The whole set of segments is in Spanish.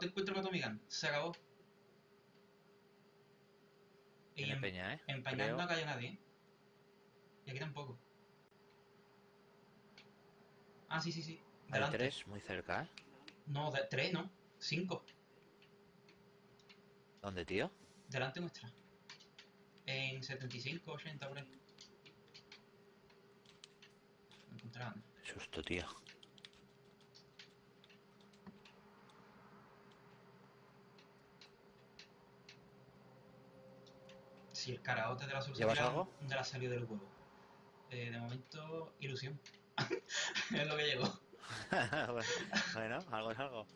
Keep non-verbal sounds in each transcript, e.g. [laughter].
te encuentro con Tommy. Se acabó. Y Tiene en, peña, ¿eh? en Creo. no cayó nadie. ¿eh? Y aquí tampoco. Ah, sí, sí, sí. Hay Delante. tres muy cerca, ¿eh? No, de, tres, no. Cinco. ¿Dónde, tío? Delante nuestra. En 75, 80 por ahí. Qué susto, tío. Si el karaoke de la solución de la salió del huevo. Eh, de momento, ilusión. [laughs] es lo que llegó. [laughs] bueno, algo es algo.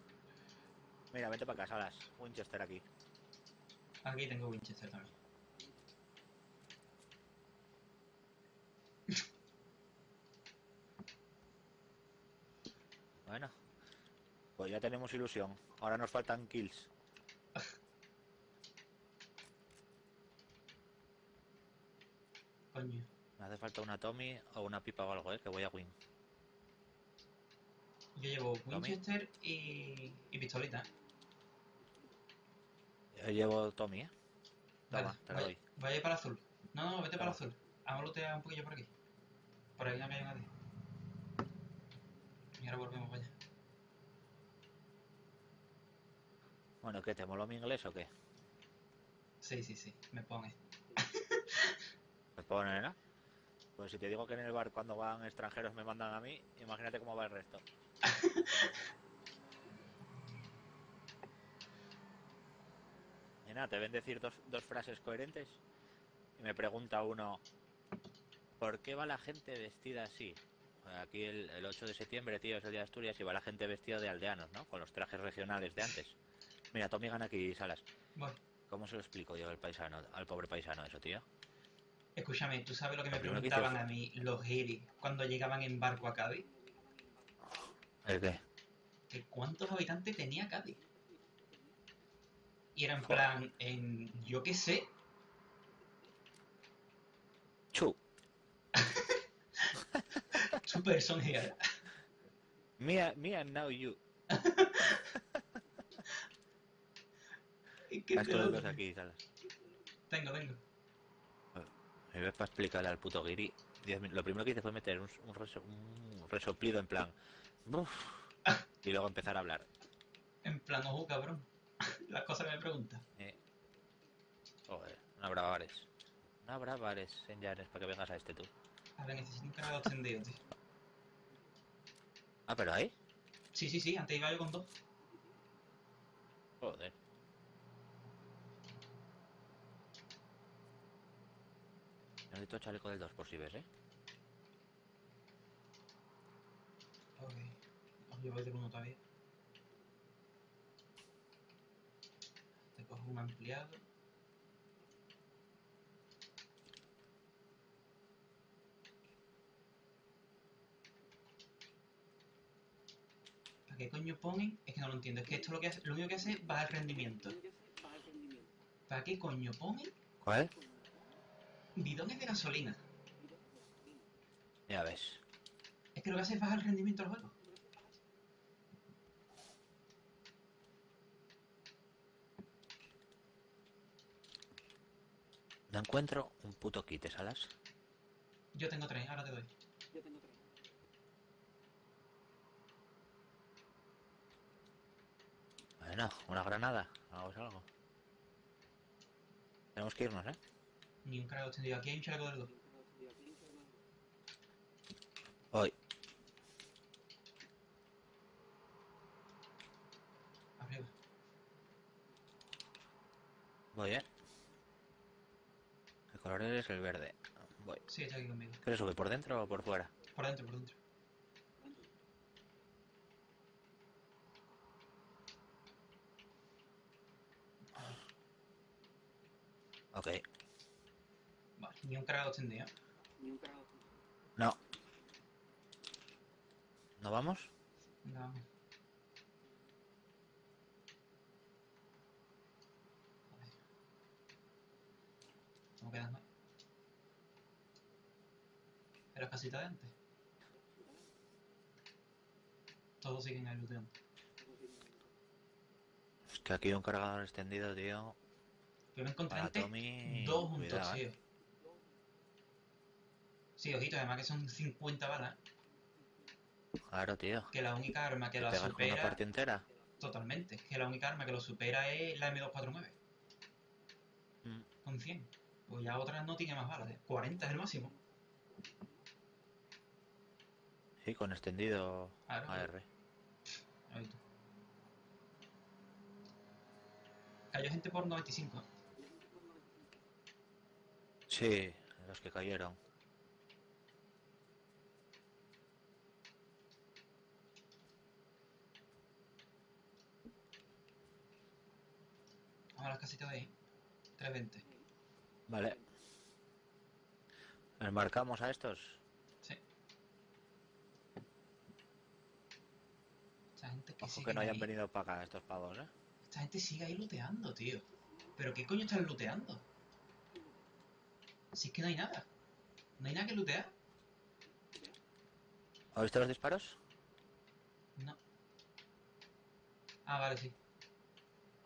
Mira, vete para acá, Salas. Winchester aquí. Aquí tengo Winchester también. Bueno. Pues ya tenemos ilusión. Ahora nos faltan kills. [laughs] Me hace falta una Tommy o una pipa o algo, ¿eh? Que voy a win. Yo llevo Winchester y, y pistolita. Yo llevo Tommy, ¿eh? Toma, Vale, te la doy. voy a ir para azul. No, no, vete para azul. Vamos a lootear un poquillo por aquí. Por aquí no hay nadie. Y ahora volvemos para allá. Bueno, ¿qué? ¿Te moló mi inglés o qué? Sí, sí, sí. Me pone. Me pone, ¿no? Pues si te digo que en el bar cuando van extranjeros me mandan a mí, imagínate cómo va el resto. [laughs] y nada, te ven decir dos, dos frases coherentes y me pregunta uno, ¿por qué va la gente vestida así? Aquí el, el 8 de septiembre, tío, es el día de Asturias y va la gente vestida de aldeanos, ¿no? Con los trajes regionales de antes. Mira, Tommy gana aquí, Salas. ¿Cómo se lo explico yo al paisano, al pobre paisano eso, tío? Escúchame, ¿tú sabes lo que me que preguntaban a mí los giris cuando llegaban en barco a Cádiz? ¿El qué? Que cuántos habitantes tenía Cádiz. Y era en Joder. plan, en yo qué sé, Chu. two person here. Me, a- me and now you. [laughs] Y que Haz te todos lo- aquí, Salas. Tengo, tengo. Me ves para explicarle al puto Giri. Lo primero que hice fue meter un, un reso- un resoplido en plan. "Buf", y luego empezar a hablar. En plan, ojo, cabrón. [laughs] Las cosas que me preguntan. Eh, Joder, no habrá bares. No habrá bares en Llanes para que vengas a este tú. A ver, necesito un cargador extendido, tío. Ah, pero ahí. Sí, sí, sí, antes iba yo con dos. Joder. Necesito chaleco del 2 por si ves, eh. Ok. Llevo el del uno todavía. Te cojo un ampliado. ¿Para qué coño ponen? Es que no lo entiendo. Es que esto lo, que hace, lo único que hace es bajar el rendimiento. ¿Para qué coño ponen ¿Cuál? Bidones de gasolina? Ya ves. Es que lo que hace es bajar el rendimiento del juego. No encuentro un puto kit, ¿salas? Yo tengo tres, ahora te doy. Bueno, una granada. Hagamos algo. Tenemos que irnos, ¿eh? Ni un cargador extendido. Aquí hay un chaleco del 2. Hoy. Arriba. Voy, ¿eh? El color es el verde. Voy. Sí, está aquí conmigo. ¿Qué le sube? ¿Por dentro o por fuera? Por dentro, por dentro. Ok. Vale, ni un cargador extendido. No. ¿No vamos? No. Joder. ¿Cómo quedas más? Pero es casita de antes. Todos siguen ahí looteando. que aquí un cargador extendido, tío. Yo me encontré Para antes Tommy. dos juntos, cuidado, tío. ¿Eh? Sí, ojito, además que son 50 balas. Claro, tío. Que la única arma que ¿Te la pegas con una supera. parte entera? Totalmente. Que la única arma que lo supera es la M249. Mm. Con 100. Pues ya otra no tiene más balas. ¿eh? 40 es el máximo. Sí, con extendido Claro. AR. Tú. Cayó gente por 95. Sí, los que cayeron. Vamos a las casitas de ahí. 320. Vale. ¿Enmarcamos a estos? Sí. Esta gente que Ojo sigue que no hayan ahí. venido para acá estos pavos, ¿eh? Esta gente sigue ahí looteando, tío. ¿Pero qué coño están looteando? Si es que no hay nada. No hay nada que lootear. ¿Has visto los disparos? No. Ah, vale, sí.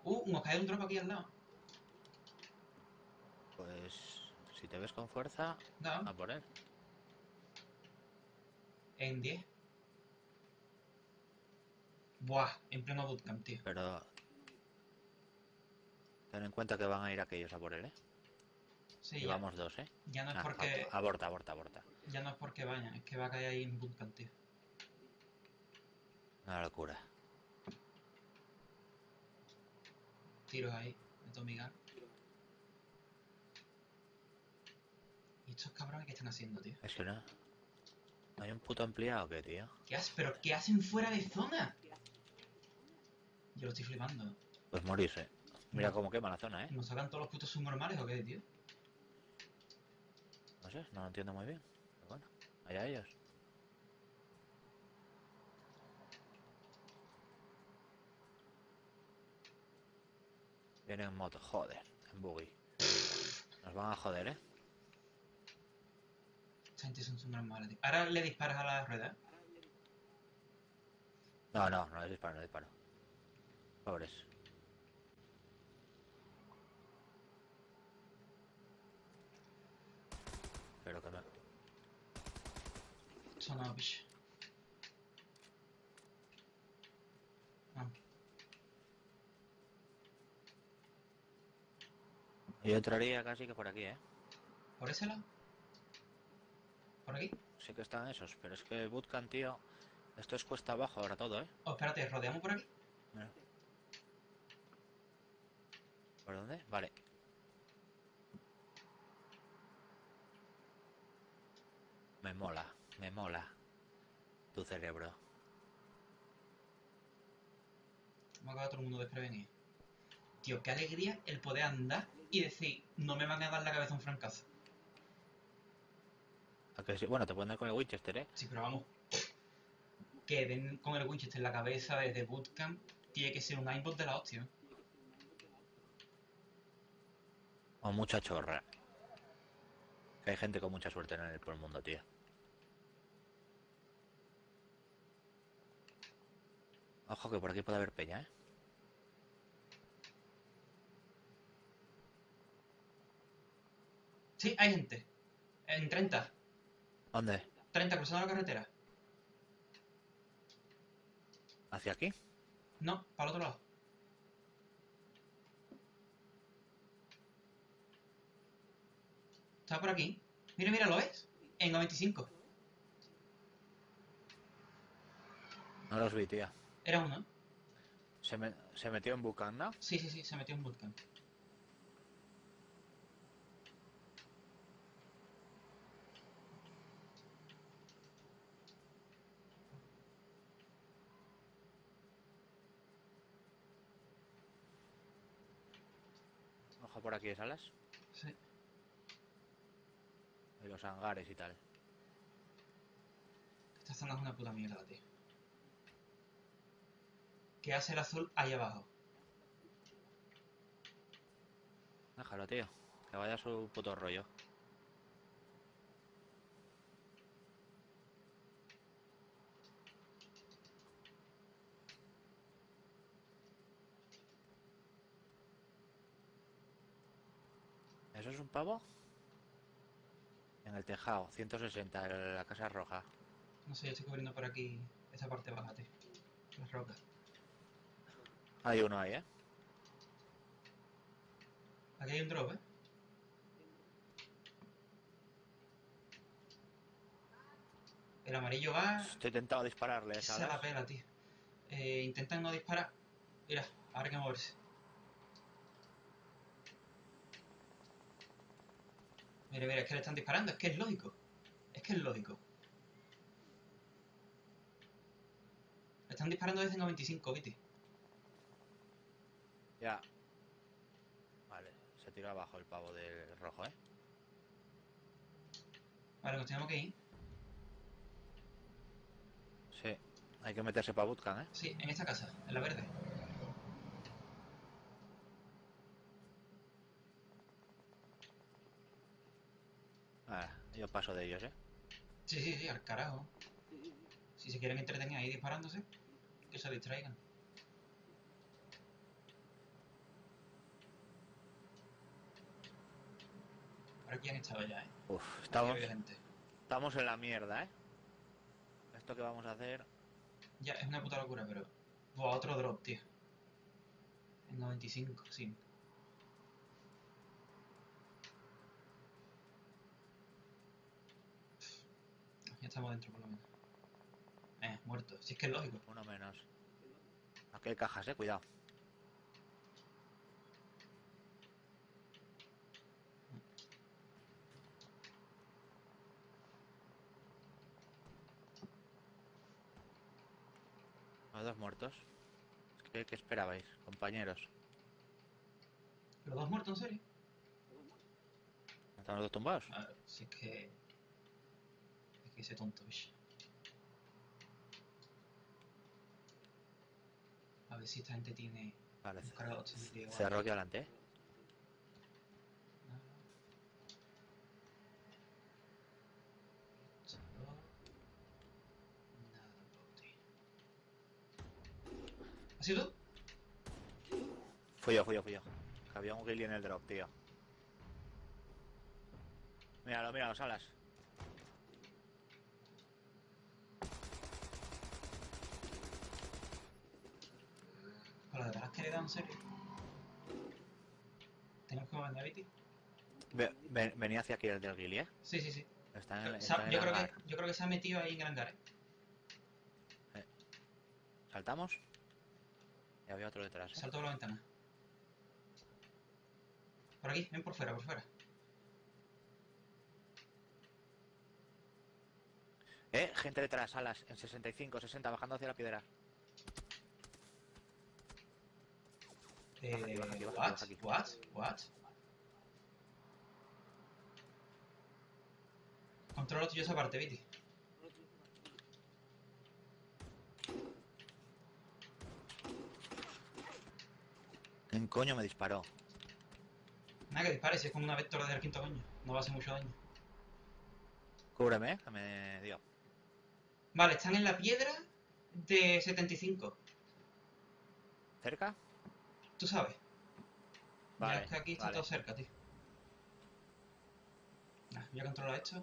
Uh, nos cae un drop aquí al lado. Pues si te ves con fuerza, No, a por él. en 10. Buah, en pleno bootcamp, tío. Pero ten en cuenta que van a ir aquellos a por él, ¿eh? Sí, Y ya, vamos dos, ¿eh? ya no es Ah, porque aborta, aborta, aborta. ya no es porque vayan, es que va a caer ahí en bootcamp, tío. Una locura. Tiros ahí, de Tommy. ¿Y estos cabrones qué están haciendo, tío? Es que no. ¿No hay un puto ampliado o qué, tío? ¿Qué haces? ¿Pero qué hacen fuera de zona? Yo lo estoy flipando. Pues morirse. Mira No. cómo quema la zona, ¿eh? ¿Nos sacan todos los putos subnormales o qué, tío? No sé, no lo entiendo muy bien. Pero bueno, allá ellos. Vienen en moto, joder, en buggy. Nos van a joder, ¿eh? Esta gente son tío. Ahora le disparas a la rueda. No, no, no les disparo, no les disparo. Pobres. Pero que me... Son no, bicho. Ah, Yo entraría casi que por aquí, ¿eh? ¿Por ese lado? ¿Por aquí? Sé que están esos, pero es que Bootcamp, tío... Esto es cuesta abajo ahora todo, ¿eh? Oh, espérate, rodeamos por aquí. Mira. ¿Por dónde? Vale. Me mola, me mola. Tu cerebro. Me ha quedado todo el mundo desprevenido. Tío, qué alegría el poder andar y decir, no me van a dar la cabeza un francazo. ¿A que sí? Bueno, te pueden dar con el Winchester, ¿eh? Sí, pero vamos. Que den con el Winchester en la cabeza desde bootcamp tiene que ser un aimbot de la hostia. O mucha chorra. Que hay gente con mucha suerte en el, por el mundo, tío. Ojo que por aquí puede haber peña, ¿eh? Sí, hay gente. En 30. ¿Dónde? 30 cruzando la carretera. ¿Hacia aquí? No, para el otro lado. Está por aquí. Mira, mira, ¿lo ves? En 95. No los vi, tío. Era uno. Se, me- se metió en Bucan, ¿no? Sí, sí, sí, se metió en bootcamp. Por aquí, ¿sabes? Sí. Y los hangares y tal. Esta zona es una puta mierda, tío. ¿Qué hace el azul ahí abajo? Déjalo, tío. Que vaya su puto rollo. ¿Eso es un pavo? En el tejado, 160, en la casa roja. No sé, yo estoy cubriendo por aquí esa parte baja, tío. Las rocas. Hay uno ahí, ¿eh? Aquí hay un drop, ¿eh? El amarillo va... Estoy tentado a dispararle, Se ¿sabes? la pela, tío. Eh, intentan no disparar. Mira, habrá que moverse. Mira, mira, es que le están disparando, es que es lógico. Es que es lógico. Le están disparando desde 95, Viti. Ya. Vale, se tira abajo el pavo del rojo, ¿eh? Vale, nos tenemos que ir. Sí. Hay que meterse para bootcamp, ¿eh? Sí, en esta casa, en la verde. Ah, yo paso de ellos, ¿eh? Sí, sí, sí, al carajo. Si se quieren entretener ahí disparándose, que se distraigan. Por aquí han estado ya, ¿eh? Uf, estamos, estamos en la mierda, ¿eh? Esto que vamos a hacer... Ya, es una puta locura, pero... Buah, otro drop, tío. En 95, sí. Estamos dentro, por lo menos. Eh, muerto. Si es que es lógico. Uno menos. Aquí hay cajas, eh, cuidado. Los dos muertos. ¿Qué, qué esperabais, compañeros? ¿Los dos muertos, en serio? ¿No ¿Están los dos tumbados? A ver, si es que... Ese tonto, bicho. A ver si esta gente tiene Vale, o cerró algo. aquí adelante, eh. ¿Has sido tú? Fui yo, fui yo, fui yo. Que había un ghillie en el drop, tío. Míralo, míralo, salas. En serio. ¿Tenemos que mover a Viti? Ve- ven- venía hacia aquí el del ghillie, eh. Sí, sí, sí. Está en, está en yo, creo que, yo creo que se ha metido ahí en el hangar, ¿eh? ¿Saltamos? Y había otro detrás, eh. Salto por la ventana. Por aquí, ven por fuera, por fuera. Eh, gente detrás, alas, en 65, 60, bajando hacia la piedra. Eh, what? What? What? Controlo yo esa parte, Viti. ¿Quién coño me disparó? Nada que dispare, si es como una vectora del quinto coño. No va a hacer mucho daño. Cúbreme, eh, que me dio. Vale, están en la piedra de 75. ¿Cerca? Tú sabes. Vale, Mira, es que aquí está vale. todo cerca, tío. Nah, voy a controlar esto.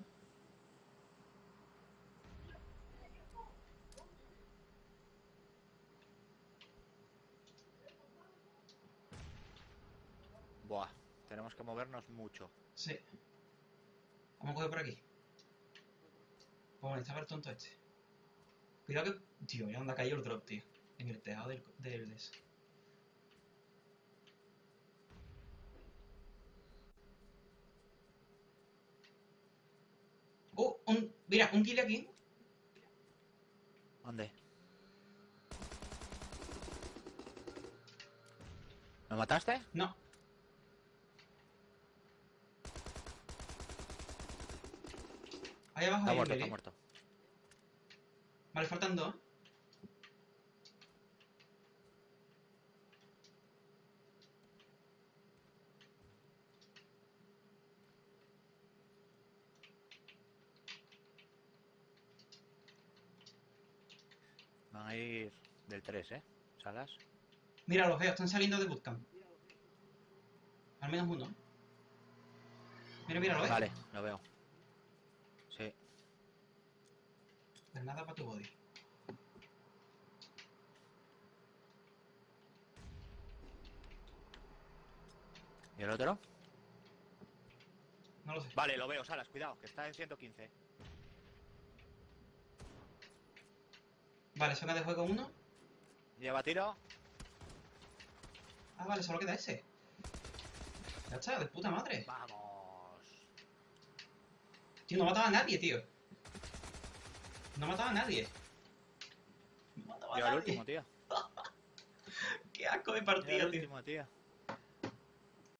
Buah, tenemos que movernos mucho. Sí. Vamos a coger por aquí. Pues estaba el tonto este. Cuidado que. Tío, ya anda ha caído el drop, tío. En el tejado del. del de ese. Oh, un. Mira, un kill aquí. ¿Dónde? ¿Me mataste? No. Ahí abajo Está hay un muerto, está muerto. Vale, faltan dos. Van a ir del 3, ¿eh? Salas. Mira, los veo, están saliendo de bootcamp. Al menos uno. Mira, mira, lo ves. Vale, lo veo. Sí. Granada para tu body. ¿Y el otro? No lo sé. Vale, lo veo, Salas, cuidado, que está en 115. Vale, zona de juego uno. Lleva tiro. Ah, vale, solo queda ese. Ya está, de puta madre. Vamos. Tío, no mataba a nadie, tío. No mataba a nadie. No mataba a Lleva el nadie. último, tío. [laughs] Qué asco de partida, el tío. último, tío.